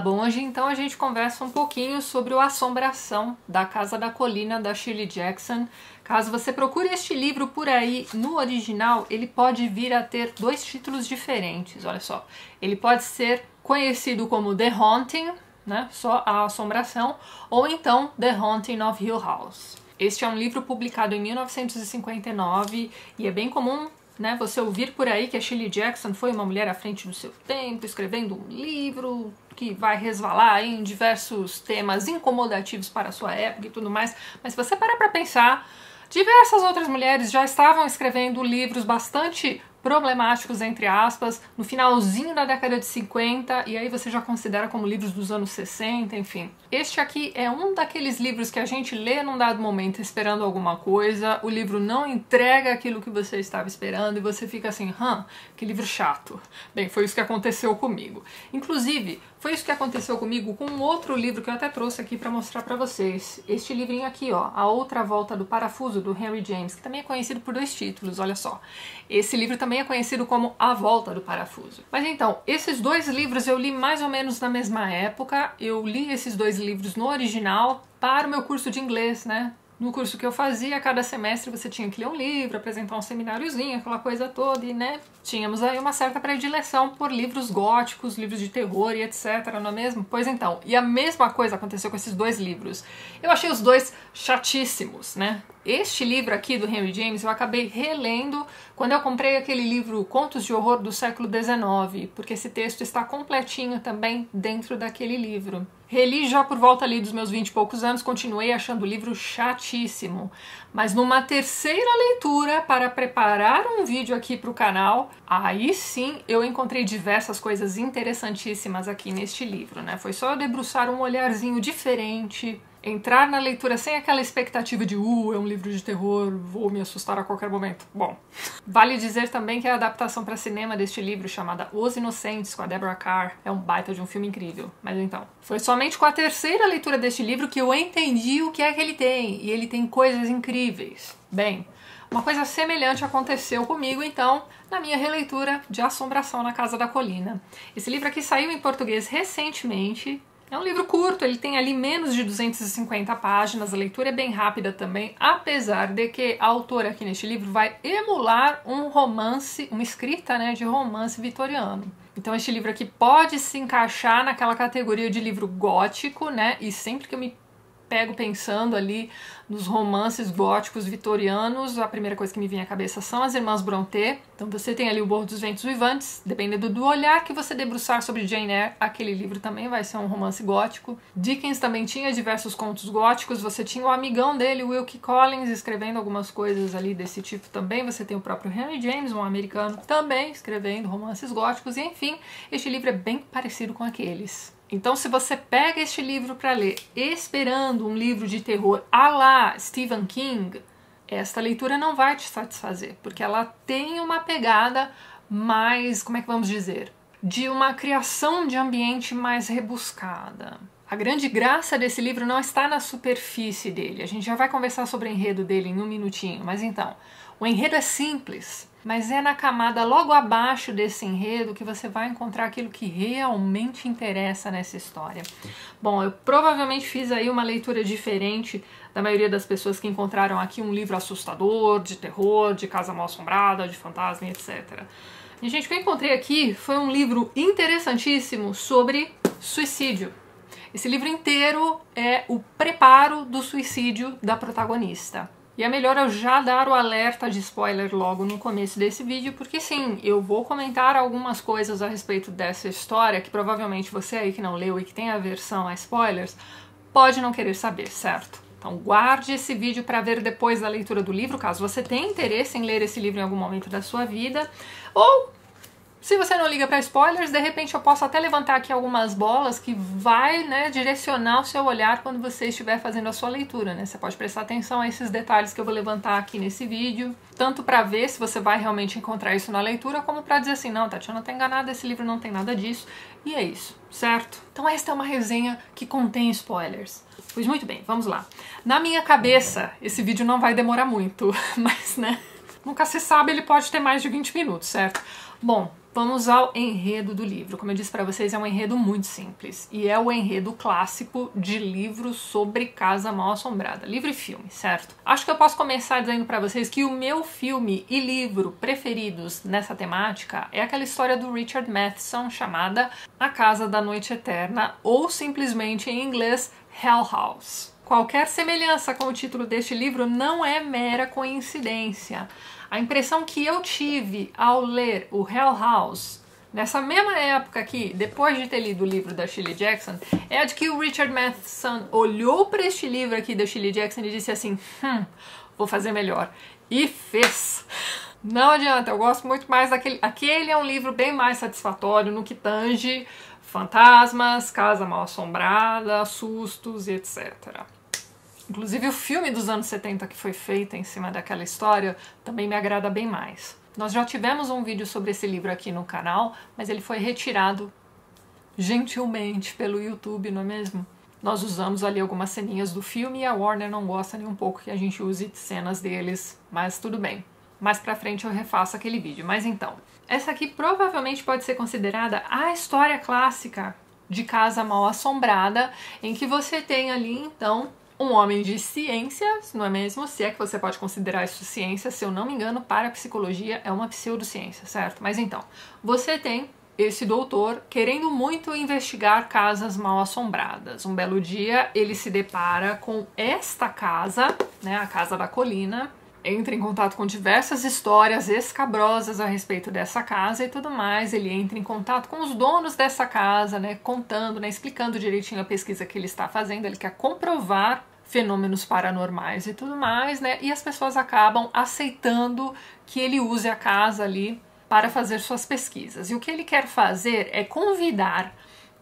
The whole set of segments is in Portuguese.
Bom, hoje então a gente conversa um pouquinho sobre o Assombração da Casa da Colina da Shirley Jackson. Caso você procure este livro por aí no original, ele pode vir a ter dois títulos diferentes, olha só. Ele pode ser conhecido como The Haunting, né, só a Assombração, ou então The Haunting of Hill House. Este é um livro publicado em 1959 e é bem comum né, você ouvir por aí que a Shirley Jackson foi uma mulher à frente do seu tempo, escrevendo um livro que vai resvalar em diversos temas incomodativos para a sua época e tudo mais, mas se você parar para pensar, diversas outras mulheres já estavam escrevendo livros bastante problemáticos, entre aspas, no finalzinho da década de 50, e aí você já considera como livros dos anos 60, enfim. Este aqui é um daqueles livros que a gente lê num dado momento esperando alguma coisa, o livro não entrega aquilo que você estava esperando e você fica assim, hã, que livro chato. Bem, foi isso que aconteceu comigo. Inclusive, foi isso que aconteceu comigo com um outro livro que eu até trouxe aqui para mostrar para vocês. Este livrinho aqui, ó, A Outra Volta do Parafuso, do Henry James, que também é conhecido por dois títulos, olha só. Esse livro também é conhecido como A Volta do Parafuso. Mas então, esses dois livros eu li mais ou menos na mesma época. Eu li esses dois livros no original para o meu curso de inglês, né? no curso que eu fazia, cada semestre você tinha que ler um livro, apresentar um semináriozinho, aquela coisa toda, e né, tínhamos aí uma certa predileção por livros góticos, livros de terror e etc, não é mesmo? Pois então, e a mesma coisa aconteceu com esses dois livros. Eu achei os dois chatíssimos, né? Este livro aqui do Henry James eu acabei relendo quando eu comprei aquele livro Contos de Horror do século XIX, porque esse texto está completinho também dentro daquele livro. Reli já por volta ali dos meus vinte e poucos anos, continuei achando o livro chatíssimo. Mas numa terceira leitura, para preparar um vídeo aqui para o canal, aí sim eu encontrei diversas coisas interessantíssimas aqui neste livro, né? Foi só eu debruçar um olharzinho diferente, entrar na leitura sem aquela expectativa de uh, é um livro de terror, vou me assustar a qualquer momento. Bom, vale dizer também que a adaptação para cinema deste livro, chamada Os Inocentes, com a Deborah Carr, é um baita de um filme incrível. Mas então, foi somente com a terceira leitura deste livro que eu entendi o que é que ele tem, e ele tem coisas incríveis. Bem, uma coisa semelhante aconteceu comigo, então, na minha releitura de Assombração na Casa da Colina. Esse livro aqui saiu em português recentemente, é um livro curto, ele tem ali menos de 250 páginas, a leitura é bem rápida também, apesar de que a autora aqui neste livro vai emular um romance, uma escrita né, de romance vitoriano. Então este livro aqui pode se encaixar naquela categoria de livro gótico, né? E sempre que eu me pego pensando ali nos romances góticos vitorianos, a primeira coisa que me vem à cabeça são as Irmãs Brontë. Então você tem ali o Borro dos Ventos Vivantes, dependendo do olhar que você debruçar sobre Jane Eyre, aquele livro também vai ser um romance gótico. Dickens também tinha diversos contos góticos, você tinha o amigão dele, Wilkie Collins, escrevendo algumas coisas ali desse tipo também. Você tem o próprio Henry James, um americano, também escrevendo romances góticos, e enfim, este livro é bem parecido com aqueles. Então, se você pega este livro para ler esperando um livro de terror a lá Stephen King, esta leitura não vai te satisfazer, porque ela tem uma pegada mais, como é que vamos dizer, de uma criação de ambiente mais rebuscada. A grande graça desse livro não está na superfície dele. A gente já vai conversar sobre o enredo dele em um minutinho, mas então, o enredo é simples, mas é na camada logo abaixo desse enredo que você vai encontrar aquilo que realmente interessa nessa história. Bom, eu provavelmente fiz aí uma leitura diferente da maioria das pessoas que encontraram aqui um livro assustador, de terror, de casa mal assombrada, de fantasma, etc. E, gente, o que eu encontrei aqui foi um livro interessantíssimo sobre suicídio. Esse livro inteiro é o preparo do suicídio da protagonista. E é melhor eu já dar o alerta de spoiler logo no começo desse vídeo, porque sim, eu vou comentar algumas coisas a respeito dessa história que provavelmente você aí que não leu e que tem aversão a spoilers pode não querer saber, certo? Então guarde esse vídeo para ver depois da leitura do livro, caso você tenha interesse em ler esse livro em algum momento da sua vida, ou se você não liga para spoilers, de repente eu posso até levantar aqui algumas bolas que vai né, direcionar o seu olhar quando você estiver fazendo a sua leitura. Né? Você pode prestar atenção a esses detalhes que eu vou levantar aqui nesse vídeo, tanto para ver se você vai realmente encontrar isso na leitura, como para dizer assim, não, Tatiana tá enganada, esse livro não tem nada disso. E é isso, certo? Então esta é uma resenha que contém spoilers. Pois muito bem, vamos lá. Na minha cabeça, esse vídeo não vai demorar muito, mas né, nunca se sabe, ele pode ter mais de 20 minutos, certo? Bom, Vamos ao enredo do livro. Como eu disse para vocês, é um enredo muito simples e é o enredo clássico de livros sobre casa mal assombrada, livro e filme, certo? Acho que eu posso começar dizendo para vocês que o meu filme e livro preferidos nessa temática é aquela história do Richard Matheson chamada A Casa da Noite Eterna ou simplesmente em inglês Hell House. Qualquer semelhança com o título deste livro não é mera coincidência. A impressão que eu tive ao ler o Hell House nessa mesma época aqui, depois de ter lido o livro da Shirley Jackson, é a de que o Richard Matheson olhou para este livro aqui da Shirley Jackson e disse assim: hum, vou fazer melhor. E fez. Não adianta, eu gosto muito mais daquele. Aquele é um livro bem mais satisfatório no que tange fantasmas, casa mal assombrada, sustos e etc. Inclusive o filme dos anos 70 que foi feito em cima daquela história também me agrada bem mais. Nós já tivemos um vídeo sobre esse livro aqui no canal, mas ele foi retirado gentilmente pelo YouTube, não é mesmo? Nós usamos ali algumas ceninhas do filme e a Warner não gosta nem um pouco que a gente use cenas deles, mas tudo bem. Mais pra frente eu refaço aquele vídeo. Mas então, essa aqui provavelmente pode ser considerada a história clássica de casa mal assombrada, em que você tem ali então um homem de ciências, não é mesmo? Se é que você pode considerar isso ciência, se eu não me engano, para psicologia é uma pseudociência, certo? Mas então, você tem esse doutor querendo muito investigar casas mal assombradas. Um belo dia ele se depara com esta casa, né, a casa da colina, entra em contato com diversas histórias escabrosas a respeito dessa casa e tudo mais. Ele entra em contato com os donos dessa casa, né, contando, né, explicando direitinho a pesquisa que ele está fazendo. Ele quer comprovar fenômenos paranormais e tudo mais, né? E as pessoas acabam aceitando que ele use a casa ali para fazer suas pesquisas. E o que ele quer fazer é convidar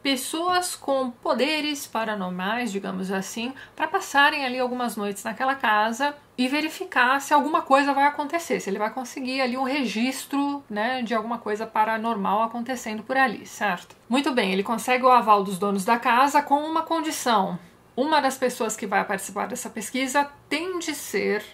pessoas com poderes paranormais, digamos assim, para passarem ali algumas noites naquela casa e verificar se alguma coisa vai acontecer, se ele vai conseguir ali um registro, né, de alguma coisa paranormal acontecendo por ali, certo? Muito bem, ele consegue o aval dos donos da casa com uma condição uma das pessoas que vai participar dessa pesquisa tem de ser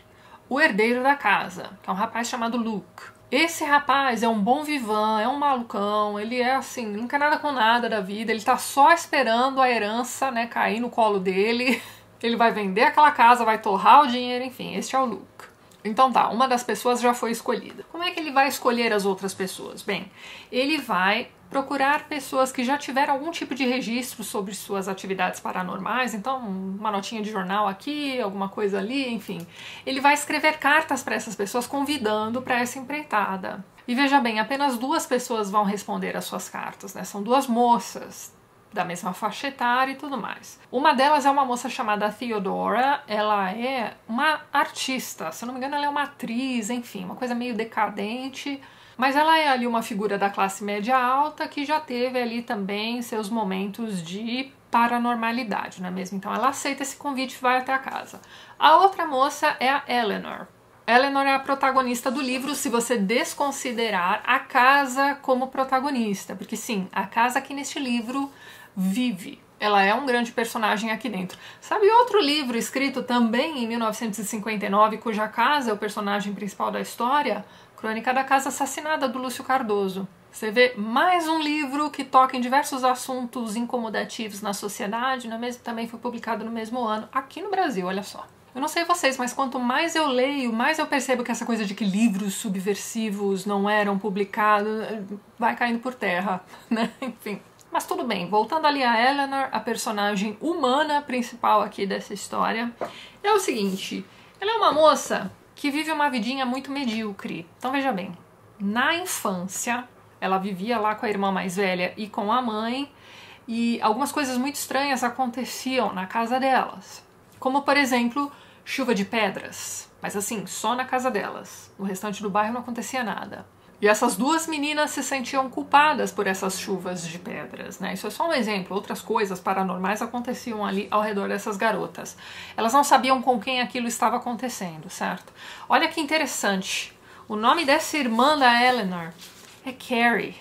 o herdeiro da casa, que é um rapaz chamado Luke. Esse rapaz é um bom vivan, é um malucão, ele é assim, não quer nada com nada da vida, ele tá só esperando a herança, né, cair no colo dele. Ele vai vender aquela casa, vai torrar o dinheiro, enfim, este é o Luke. Então tá, uma das pessoas já foi escolhida. Como é que ele vai escolher as outras pessoas? Bem, ele vai procurar pessoas que já tiveram algum tipo de registro sobre suas atividades paranormais, então uma notinha de jornal aqui, alguma coisa ali, enfim. Ele vai escrever cartas para essas pessoas convidando para essa empreitada. E veja bem, apenas duas pessoas vão responder às suas cartas, né? São duas moças da mesma faixa etária e tudo mais. Uma delas é uma moça chamada Theodora, ela é uma artista, se eu não me engano ela é uma atriz, enfim, uma coisa meio decadente, mas ela é ali uma figura da classe média alta que já teve ali também seus momentos de paranormalidade, não é mesmo? Então ela aceita esse convite e vai até a casa. A outra moça é a Eleanor. Eleanor é a protagonista do livro, se você desconsiderar a casa como protagonista, porque sim, a casa aqui neste livro vive. Ela é um grande personagem aqui dentro. Sabe outro livro escrito também em 1959, cuja casa é o personagem principal da história? Crônica da Casa Assassinada, do Lúcio Cardoso. Você vê mais um livro que toca em diversos assuntos incomodativos na sociedade, não é mesmo? também foi publicado no mesmo ano, aqui no Brasil, olha só. Eu não sei vocês, mas quanto mais eu leio, mais eu percebo que essa coisa de que livros subversivos não eram publicados vai caindo por terra, né? Enfim. Mas tudo bem, voltando ali a Eleanor, a personagem humana principal aqui dessa história, é o seguinte: ela é uma moça que vive uma vidinha muito medíocre. Então veja bem, na infância, ela vivia lá com a irmã mais velha e com a mãe, e algumas coisas muito estranhas aconteciam na casa delas. Como, por exemplo, chuva de pedras, mas assim, só na casa delas. No restante do bairro não acontecia nada. E essas duas meninas se sentiam culpadas por essas chuvas de pedras, né? Isso é só um exemplo. Outras coisas paranormais aconteciam ali ao redor dessas garotas. Elas não sabiam com quem aquilo estava acontecendo, certo? Olha que interessante. O nome dessa irmã da Eleanor é Carrie.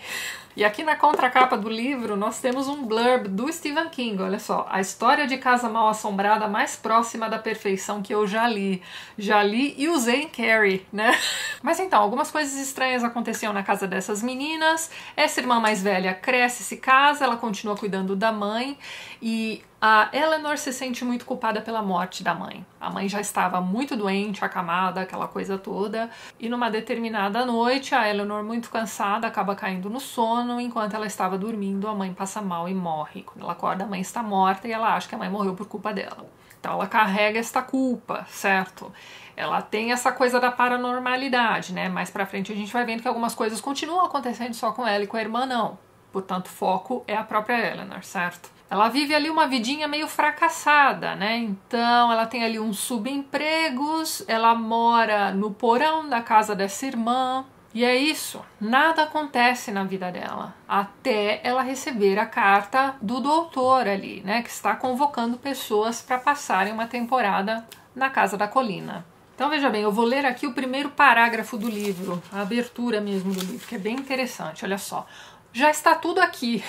E aqui na contracapa do livro nós temos um blurb do Stephen King, olha só, a história de casa mal assombrada mais próxima da perfeição que eu já li. Já li e usei em Carrie, né? Mas então, algumas coisas estranhas aconteciam na casa dessas meninas. Essa irmã mais velha cresce, se casa, ela continua cuidando da mãe e a Eleanor se sente muito culpada pela morte da mãe. A mãe já estava muito doente, acamada, aquela coisa toda, e numa determinada noite, a Eleanor, muito cansada, acaba caindo no sono. Enquanto ela estava dormindo, a mãe passa mal e morre. Quando ela acorda, a mãe está morta e ela acha que a mãe morreu por culpa dela. Então ela carrega esta culpa, certo? Ela tem essa coisa da paranormalidade, né? Mais pra frente a gente vai vendo que algumas coisas continuam acontecendo só com ela e com a irmã, não. Portanto, foco é a própria Eleanor, certo? Ela vive ali uma vidinha meio fracassada, né? Então ela tem ali uns subempregos, ela mora no porão da casa dessa irmã. E é isso, nada acontece na vida dela até ela receber a carta do doutor ali, né, que está convocando pessoas para passarem uma temporada na casa da colina. Então veja bem, eu vou ler aqui o primeiro parágrafo do livro, a abertura mesmo do livro, que é bem interessante. Olha só, já está tudo aqui.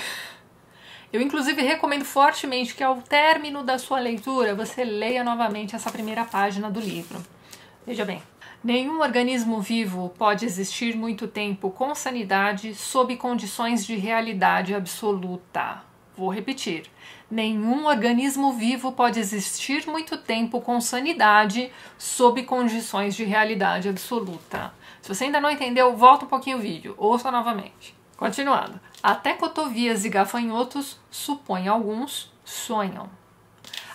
Eu, inclusive, recomendo fortemente que, ao término da sua leitura, você leia novamente essa primeira página do livro. Veja bem. Nenhum organismo vivo pode existir muito tempo com sanidade sob condições de realidade absoluta. Vou repetir. Nenhum organismo vivo pode existir muito tempo com sanidade sob condições de realidade absoluta. Se você ainda não entendeu, volta um pouquinho o vídeo, ouça novamente. Continuando. Até cotovias e gafanhotos, supõem alguns, sonham.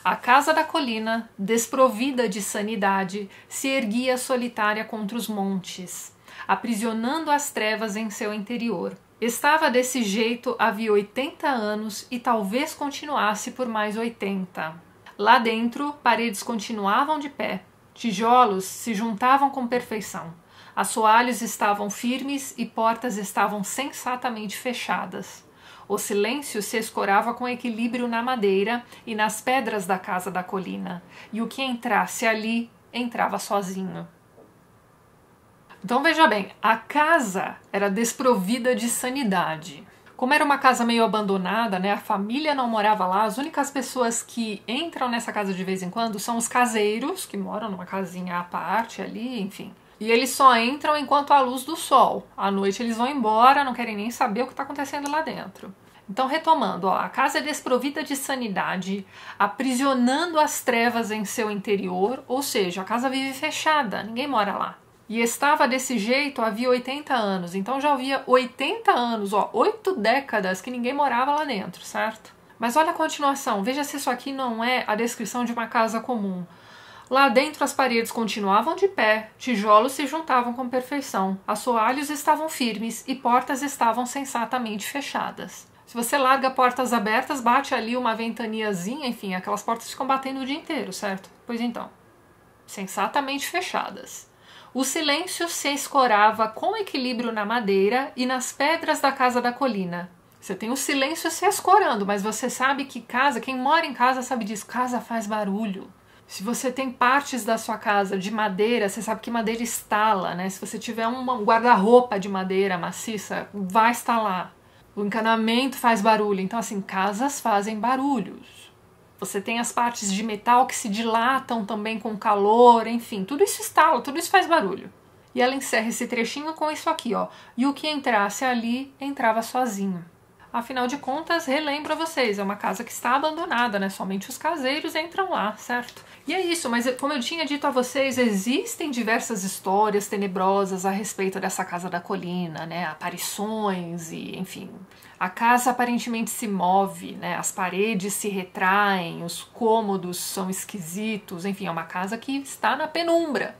A casa da colina, desprovida de sanidade, se erguia solitária contra os montes, aprisionando as trevas em seu interior. Estava desse jeito havia 80 anos e talvez continuasse por mais 80. Lá dentro, paredes continuavam de pé, tijolos se juntavam com perfeição. Assoalhos estavam firmes e portas estavam sensatamente fechadas. O silêncio se escorava com equilíbrio na madeira e nas pedras da casa da colina, e o que entrasse ali entrava sozinho. Então veja bem, a casa era desprovida de sanidade. Como era uma casa meio abandonada, né, a família não morava lá, as únicas pessoas que entram nessa casa de vez em quando são os caseiros, que moram numa casinha à parte ali, enfim. E eles só entram enquanto há luz do sol. À noite eles vão embora, não querem nem saber o que está acontecendo lá dentro. Então, retomando, ó, a casa é desprovida de sanidade, aprisionando as trevas em seu interior, ou seja, a casa vive fechada, ninguém mora lá. E estava desse jeito havia 80 anos, então já havia 80 anos, ó, 8 décadas que ninguém morava lá dentro, certo? Mas olha a continuação, veja se isso aqui não é a descrição de uma casa comum. Lá dentro as paredes continuavam de pé, tijolos se juntavam com perfeição, assoalhos estavam firmes e portas estavam sensatamente fechadas. Se você larga portas abertas, bate ali uma ventaniazinha, enfim, aquelas portas ficam batendo o dia inteiro, certo? Pois então, sensatamente fechadas. O silêncio se escorava com equilíbrio na madeira e nas pedras da casa da colina. Você tem o silêncio se escorando, mas você sabe que casa, quem mora em casa sabe disso, casa faz barulho. Se você tem partes da sua casa de madeira, você sabe que madeira estala, né? Se você tiver um guarda-roupa de madeira maciça, vai estalar. O encanamento faz barulho. Então, assim, casas fazem barulhos. Você tem as partes de metal que se dilatam também com calor, enfim, tudo isso estala, tudo isso faz barulho. E ela encerra esse trechinho com isso aqui, ó. E o que entrasse ali entrava sozinho. Afinal de contas, relembro a vocês, é uma casa que está abandonada, né? Somente os caseiros entram lá, certo? E é isso, mas como eu tinha dito a vocês, existem diversas histórias tenebrosas a respeito dessa casa da colina, né? Aparições e, enfim. A casa aparentemente se move, né? As paredes se retraem, os cômodos são esquisitos, enfim, é uma casa que está na penumbra.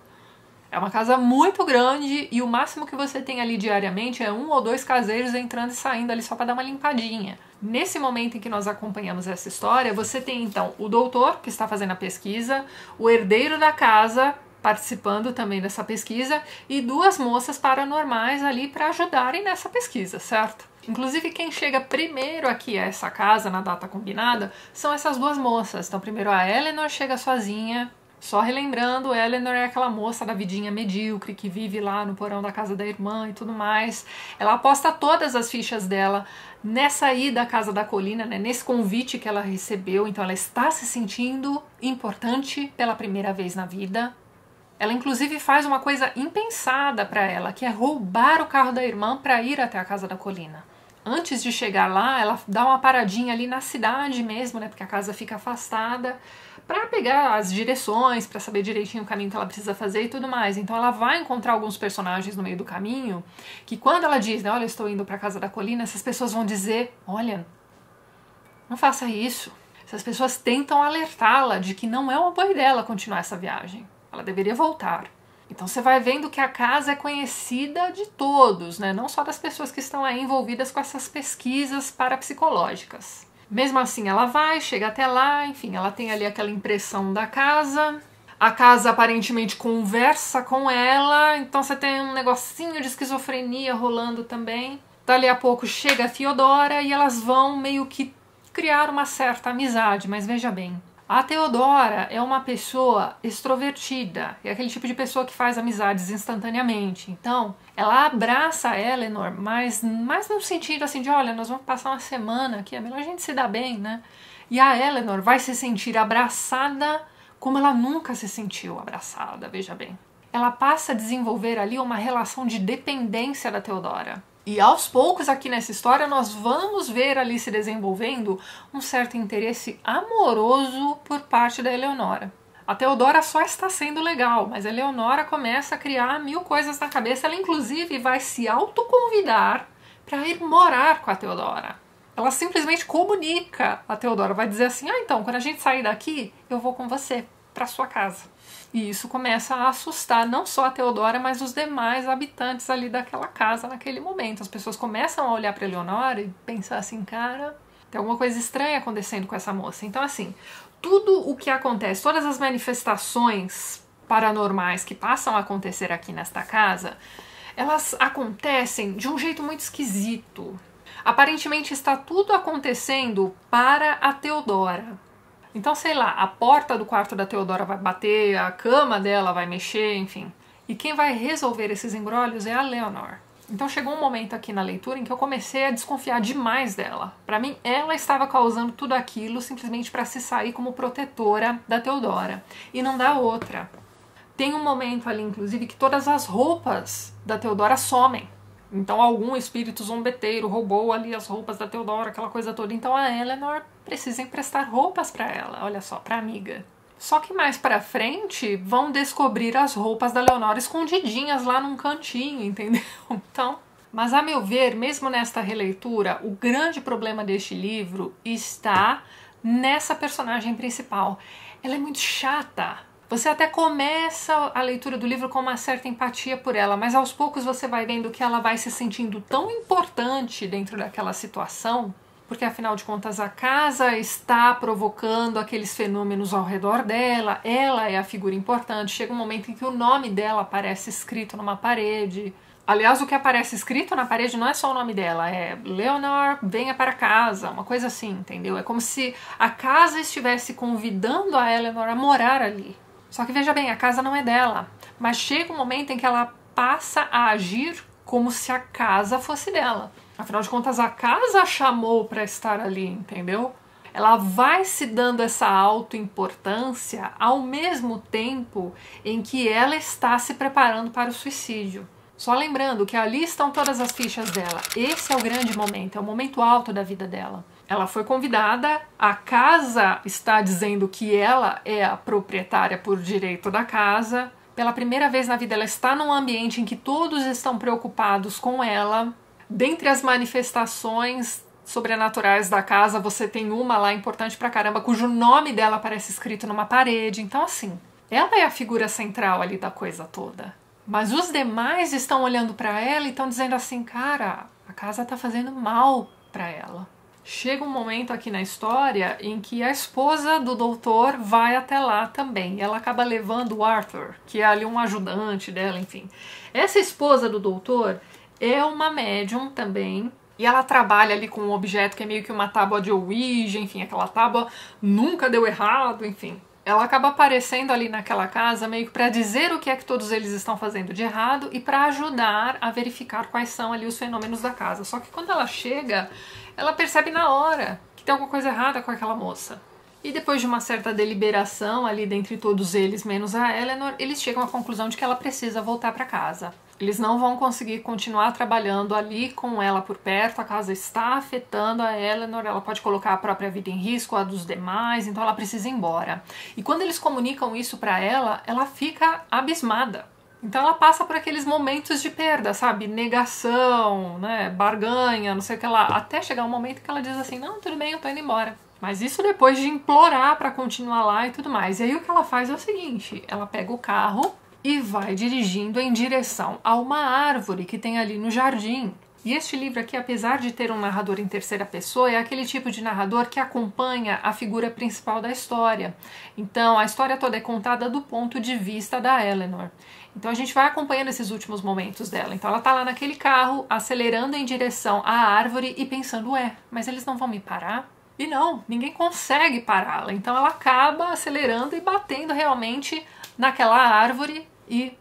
É uma casa muito grande e o máximo que você tem ali diariamente é um ou dois caseiros entrando e saindo ali só para dar uma limpadinha. Nesse momento em que nós acompanhamos essa história, você tem então o doutor que está fazendo a pesquisa, o herdeiro da casa participando também dessa pesquisa e duas moças paranormais ali para ajudarem nessa pesquisa, certo? Inclusive, quem chega primeiro aqui a essa casa na data combinada são essas duas moças. Então, primeiro a Eleanor chega sozinha, Só relembrando, Eleanor é aquela moça da vidinha medíocre que vive lá no porão da casa da irmã e tudo mais. Ela aposta todas as fichas dela nessa ida à casa da colina, né, nesse convite que ela recebeu. Então ela está se sentindo importante pela primeira vez na vida. Ela inclusive faz uma coisa impensada para ela, que é roubar o carro da irmã para ir até a casa da colina. Antes de chegar lá, ela dá uma paradinha ali na cidade mesmo, né, porque a casa fica afastada para pegar as direções, para saber direitinho o caminho que ela precisa fazer e tudo mais. Então ela vai encontrar alguns personagens no meio do caminho que quando ela diz, né, olha, eu estou indo para casa da colina, essas pessoas vão dizer, olha, não faça isso. Essas pessoas tentam alertá-la de que não é uma boa ideia ela continuar essa viagem. Ela deveria voltar. Então você vai vendo que a casa é conhecida de todos, né? não só das pessoas que estão aí envolvidas com essas pesquisas parapsicológicas. Mesmo assim, ela vai, chega até lá, enfim, ela tem ali aquela impressão da casa. A casa aparentemente conversa com ela, então você tem um negocinho de esquizofrenia rolando também. Dali a pouco chega a Theodora e elas vão meio que criar uma certa amizade, mas veja bem, a Teodora é uma pessoa extrovertida, é aquele tipo de pessoa que faz amizades instantaneamente. Então, ela abraça a Eleanor, mas mais no sentido assim de, olha, nós vamos passar uma semana aqui, é melhor a gente se dar bem, né? E a Eleanor vai se sentir abraçada como ela nunca se sentiu abraçada, veja bem. Ela passa a desenvolver ali uma relação de dependência da Teodora. E aos poucos aqui nessa história nós vamos ver ali se desenvolvendo um certo interesse amoroso por parte da Eleonora. A Teodora só está sendo legal, mas a Eleonora começa a criar mil coisas na cabeça. Ela, inclusive, vai se autoconvidar para ir morar com a Teodora. Ela simplesmente comunica a Teodora, vai dizer assim: ah, então, quando a gente sair daqui, eu vou com você para sua casa. E isso começa a assustar não só a Teodora, mas os demais habitantes ali daquela casa naquele momento. As pessoas começam a olhar para Eleonora e pensar assim, cara, tem alguma coisa estranha acontecendo com essa moça. Então, assim, tudo o que acontece, todas as manifestações paranormais que passam a acontecer aqui nesta casa, elas acontecem de um jeito muito esquisito. Aparentemente está tudo acontecendo para a Teodora. Então, sei lá, a porta do quarto da Teodora vai bater, a cama dela vai mexer, enfim. E quem vai resolver esses embrólios é a Leonor. Então chegou um momento aqui na leitura em que eu comecei a desconfiar demais dela. Para mim, ela estava causando tudo aquilo simplesmente para se sair como protetora da Teodora e não da outra. Tem um momento ali, inclusive, que todas as roupas da Teodora somem. Então algum espírito zombeteiro roubou ali as roupas da Teodora, aquela coisa toda. Então a Eleanor precisa emprestar roupas para ela, olha só, para amiga. Só que mais para frente vão descobrir as roupas da Leonora escondidinhas lá num cantinho, entendeu? Então, mas a meu ver, mesmo nesta releitura, o grande problema deste livro está nessa personagem principal. Ela é muito chata. Você até começa a leitura do livro com uma certa empatia por ela, mas aos poucos você vai vendo que ela vai se sentindo tão importante dentro daquela situação, porque afinal de contas a casa está provocando aqueles fenômenos ao redor dela, ela é a figura importante. Chega um momento em que o nome dela aparece escrito numa parede. Aliás, o que aparece escrito na parede não é só o nome dela, é Leonor, venha para casa, uma coisa assim, entendeu? É como se a casa estivesse convidando a Eleanor a morar ali. Só que veja bem, a casa não é dela. Mas chega um momento em que ela passa a agir como se a casa fosse dela. Afinal de contas, a casa chamou para estar ali, entendeu? Ela vai se dando essa autoimportância ao mesmo tempo em que ela está se preparando para o suicídio. Só lembrando que ali estão todas as fichas dela. Esse é o grande momento, é o momento alto da vida dela. Ela foi convidada, a casa está dizendo que ela é a proprietária por direito da casa. Pela primeira vez na vida, ela está num ambiente em que todos estão preocupados com ela. Dentre as manifestações sobrenaturais da casa, você tem uma lá importante pra caramba, cujo nome dela aparece escrito numa parede. Então, assim, ela é a figura central ali da coisa toda. Mas os demais estão olhando para ela e estão dizendo assim, cara, a casa tá fazendo mal para ela. Chega um momento aqui na história em que a esposa do doutor vai até lá também. Ela acaba levando o Arthur, que é ali um ajudante dela, enfim. Essa esposa do doutor é uma médium também. E ela trabalha ali com um objeto que é meio que uma tábua de Ouija, enfim, aquela tábua nunca deu errado, enfim. ela acaba aparecendo ali naquela casa meio que para dizer o que é que todos eles estão fazendo de errado e para ajudar a verificar quais são ali os fenômenos da casa. Só que quando ela chega, ela percebe na hora que tem alguma coisa errada com aquela moça. E depois de uma certa deliberação ali dentre todos eles, menos a Eleanor, eles chegam à conclusão de que ela precisa voltar para casa. Eles não vão conseguir continuar trabalhando ali com ela por perto, a casa está afetando a Eleanor, ela pode colocar a própria vida em risco, a dos demais, então ela precisa ir embora. E quando eles comunicam isso para ela, ela fica abismada. Então ela passa por aqueles momentos de perda, sabe? Negação, né? Barganha, não sei o que lá, até chegar um momento que ela diz assim: "Não, tudo bem, eu tô indo embora". Mas isso depois de implorar para continuar lá e tudo mais. E aí o que ela faz é o seguinte: ela pega o carro e vai dirigindo em direção a uma árvore que tem ali no jardim. E este livro aqui, apesar de ter um narrador em terceira pessoa, é aquele tipo de narrador que acompanha a figura principal da história. Então, a história toda é contada do ponto de vista da Eleanor. Então, a gente vai acompanhando esses últimos momentos dela. Então, ela tá lá naquele carro, acelerando em direção à árvore e pensando: ué, mas eles não vão me parar? E não, ninguém consegue pará-la. Então, ela acaba acelerando e batendo realmente naquela árvore e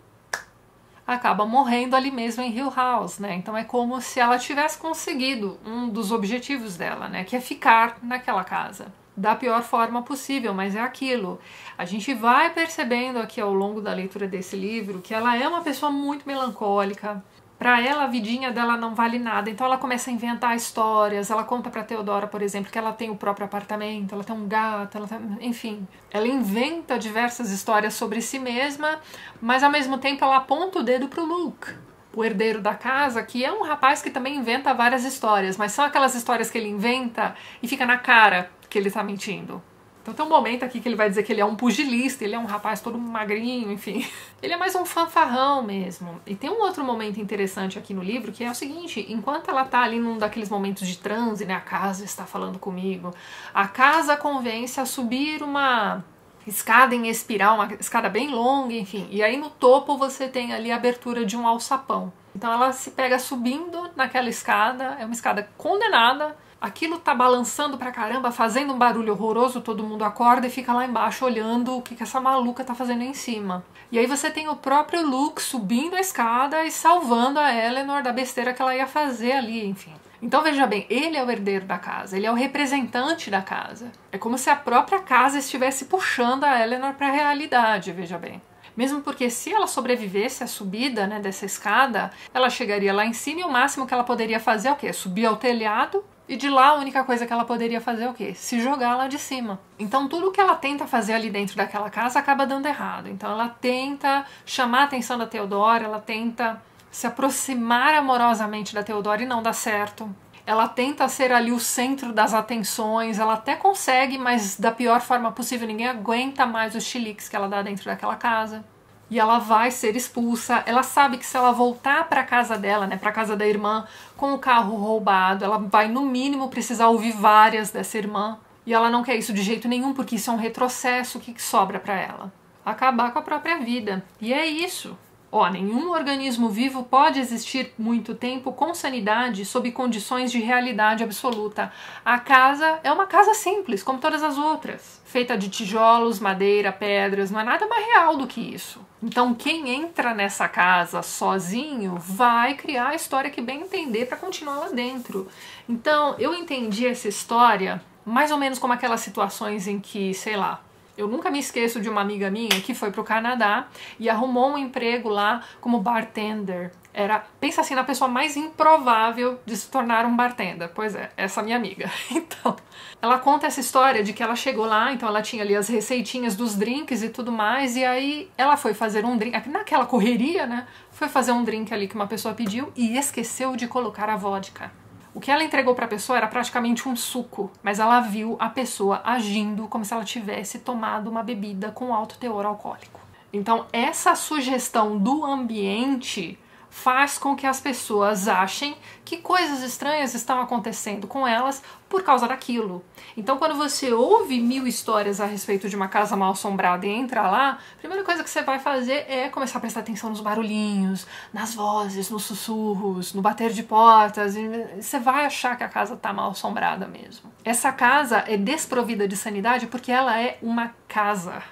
acaba morrendo ali mesmo em Hill House, né? Então é como se ela tivesse conseguido um dos objetivos dela, né? Que é ficar naquela casa da pior forma possível, mas é aquilo. A gente vai percebendo aqui ao longo da leitura desse livro que ela é uma pessoa muito melancólica, para ela a vidinha dela não vale nada. Então ela começa a inventar histórias. Ela conta para Teodora, por exemplo, que ela tem o próprio apartamento, ela tem um gato, ela tem... enfim, ela inventa diversas histórias sobre si mesma, mas ao mesmo tempo ela aponta o dedo pro Luke, o herdeiro da casa, que é um rapaz que também inventa várias histórias, mas são aquelas histórias que ele inventa e fica na cara que ele tá mentindo. Então tem um momento aqui que ele vai dizer que ele é um pugilista, ele é um rapaz todo magrinho, enfim. Ele é mais um fanfarrão mesmo. E tem um outro momento interessante aqui no livro que é o seguinte: enquanto ela tá ali num daqueles momentos de transe, né? A casa está falando comigo, a casa convence a subir uma escada em espiral, uma escada bem longa, enfim. E aí no topo você tem ali a abertura de um alçapão. Então ela se pega subindo naquela escada, é uma escada condenada aquilo tá balançando pra caramba, fazendo um barulho horroroso, todo mundo acorda e fica lá embaixo olhando o que, que essa maluca tá fazendo em cima. E aí você tem o próprio Luke subindo a escada e salvando a Eleanor da besteira que ela ia fazer ali, enfim. Então veja bem, ele é o herdeiro da casa, ele é o representante da casa. É como se a própria casa estivesse puxando a Eleanor para a realidade, veja bem. Mesmo porque se ela sobrevivesse à subida né, dessa escada, ela chegaria lá em cima e o máximo que ela poderia fazer é o quê? Subir ao telhado e de lá a única coisa que ela poderia fazer é o quê? Se jogar lá de cima. Então tudo que ela tenta fazer ali dentro daquela casa acaba dando errado. Então ela tenta chamar a atenção da Teodora, ela tenta se aproximar amorosamente da Teodora e não dá certo. Ela tenta ser ali o centro das atenções, ela até consegue, mas da pior forma possível. Ninguém aguenta mais os chiliques que ela dá dentro daquela casa e ela vai ser expulsa. Ela sabe que se ela voltar para casa dela, né, para casa da irmã, com o carro roubado, ela vai no mínimo precisar ouvir várias dessa irmã. E ela não quer isso de jeito nenhum, porque isso é um retrocesso. O que, sobra para ela? Acabar com a própria vida. E é isso. Ó, nenhum organismo vivo pode existir muito tempo com sanidade sob condições de realidade absoluta. A casa é uma casa simples, como todas as outras, feita de tijolos, madeira, pedras, não é nada mais real do que isso. Então, quem entra nessa casa sozinho vai criar a história que bem entender para continuar lá dentro. Então, eu entendi essa história mais ou menos como aquelas situações em que, sei lá, eu nunca me esqueço de uma amiga minha que foi para o Canadá e arrumou um emprego lá como bartender. Era, pensa assim, na pessoa mais improvável de se tornar um bartender. Pois é, essa minha amiga. Então, ela conta essa história de que ela chegou lá, então ela tinha ali as receitinhas dos drinks e tudo mais, e aí ela foi fazer um drink, naquela correria, né? Foi fazer um drink ali que uma pessoa pediu e esqueceu de colocar a vodka. O que ela entregou para a pessoa era praticamente um suco, mas ela viu a pessoa agindo como se ela tivesse tomado uma bebida com alto teor alcoólico. Então, essa sugestão do ambiente faz com que as pessoas achem que coisas estranhas estão acontecendo com elas por causa daquilo. Então, quando você ouve mil histórias a respeito de uma casa mal assombrada e entra lá, a primeira coisa que você vai fazer é começar a prestar atenção nos barulhinhos, nas vozes, nos sussurros, no bater de portas. você vai achar que a casa está mal assombrada mesmo. Essa casa é desprovida de sanidade porque ela é uma casa.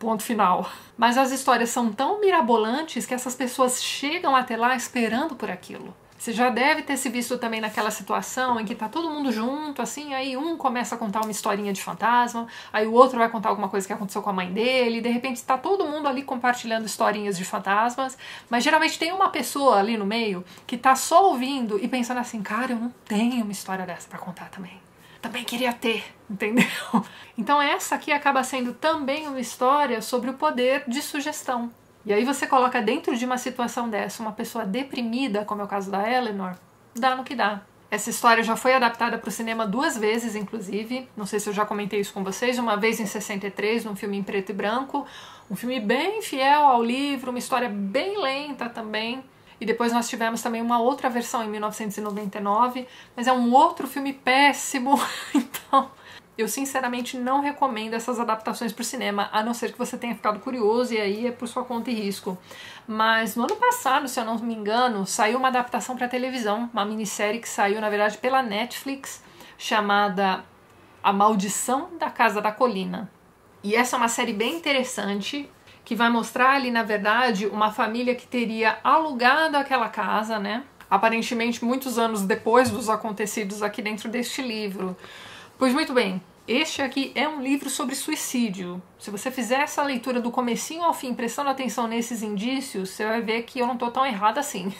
Ponto final. Mas as histórias são tão mirabolantes que essas pessoas chegam até lá esperando por aquilo. Você já deve ter se visto também naquela situação em que tá todo mundo junto, assim, aí um começa a contar uma historinha de fantasma, aí o outro vai contar alguma coisa que aconteceu com a mãe dele, e de repente tá todo mundo ali compartilhando historinhas de fantasmas, mas geralmente tem uma pessoa ali no meio que tá só ouvindo e pensando assim, cara, eu não tenho uma história dessa para contar também também queria ter, entendeu? Então essa aqui acaba sendo também uma história sobre o poder de sugestão. E aí você coloca dentro de uma situação dessa uma pessoa deprimida, como é o caso da Eleanor, dá no que dá. Essa história já foi adaptada para o cinema duas vezes, inclusive. Não sei se eu já comentei isso com vocês. Uma vez em 63, num filme em preto e branco. Um filme bem fiel ao livro, uma história bem lenta também. E depois nós tivemos também uma outra versão em 1999, mas é um outro filme péssimo. então, eu sinceramente não recomendo essas adaptações para o cinema, a não ser que você tenha ficado curioso e aí é por sua conta e risco. Mas no ano passado, se eu não me engano, saiu uma adaptação para televisão, uma minissérie que saiu na verdade pela Netflix, chamada A Maldição da Casa da Colina. E essa é uma série bem interessante, que vai mostrar ali, na verdade, uma família que teria alugado aquela casa, né? Aparentemente, muitos anos depois dos acontecidos aqui dentro deste livro. Pois muito bem, este aqui é um livro sobre suicídio. Se você fizer essa leitura do comecinho ao fim, prestando atenção nesses indícios, você vai ver que eu não tô tão errada assim.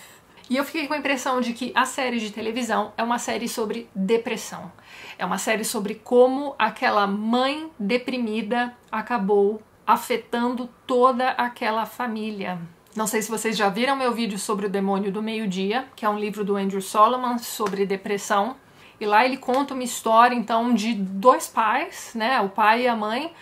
E eu fiquei com a impressão de que a série de televisão é uma série sobre depressão. É uma série sobre como aquela mãe deprimida acabou afetando toda aquela família. Não sei se vocês já viram meu vídeo sobre o demônio do meio-dia, que é um livro do Andrew Solomon sobre depressão. E lá ele conta uma história então de dois pais, né, o pai e a mãe,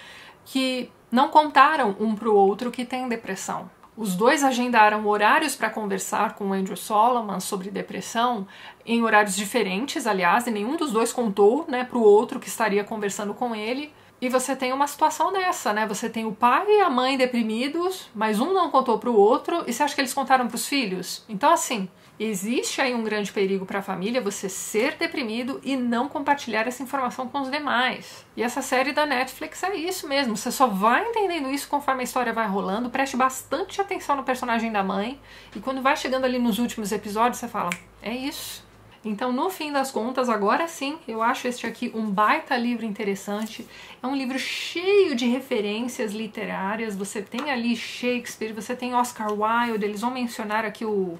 que não contaram um para o outro que tem depressão. Os dois agendaram horários para conversar com o Andrew Solomon sobre depressão, em horários diferentes, aliás, e nenhum dos dois contou né, para o outro que estaria conversando com ele. E você tem uma situação dessa, né? Você tem o pai e a mãe deprimidos, mas um não contou para o outro, e você acha que eles contaram para os filhos? Então, assim, existe aí um grande perigo para a família você ser deprimido e não compartilhar essa informação com os demais. E essa série da Netflix é isso mesmo, você só vai entendendo isso conforme a história vai rolando, preste bastante atenção no personagem da mãe, e quando vai chegando ali nos últimos episódios, você fala: é isso então, no fim das contas, agora sim, eu acho este aqui um baita livro interessante. É um livro cheio de referências literárias. Você tem ali Shakespeare, você tem Oscar Wilde, eles vão mencionar aqui o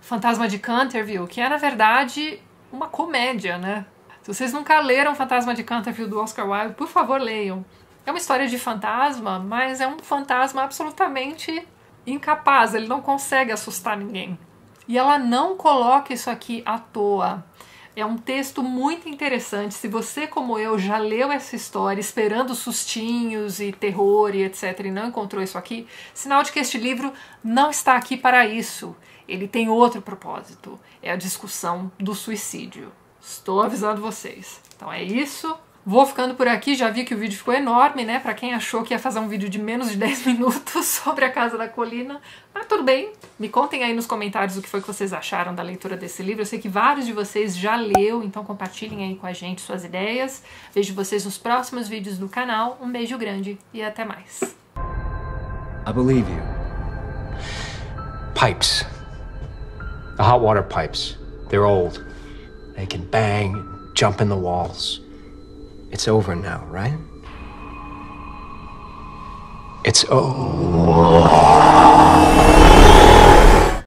Fantasma de Canterville, que é na verdade uma comédia, né? Se vocês nunca leram Fantasma de Canterville do Oscar Wilde, por favor, leiam. É uma história de fantasma, mas é um fantasma absolutamente incapaz, ele não consegue assustar ninguém. E ela não coloca isso aqui à toa. É um texto muito interessante. Se você, como eu, já leu essa história esperando sustinhos e terror e etc. e não encontrou isso aqui, sinal de que este livro não está aqui para isso. Ele tem outro propósito: é a discussão do suicídio. Estou avisando vocês. Então é isso. Vou ficando por aqui, já vi que o vídeo ficou enorme, né? Para quem achou que ia fazer um vídeo de menos de 10 minutos sobre a Casa da Colina. Mas tudo bem, me contem aí nos comentários o que foi que vocês acharam da leitura desse livro. Eu sei que vários de vocês já leu, então compartilhem aí com a gente suas ideias. Vejo vocês nos próximos vídeos do canal. Um beijo grande e até mais. I believe you. Pipes. The hot water pipes. They're old. They can bang, jump in the walls. It's over now, right? It's over.